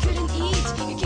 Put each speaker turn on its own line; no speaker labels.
couldn't eat.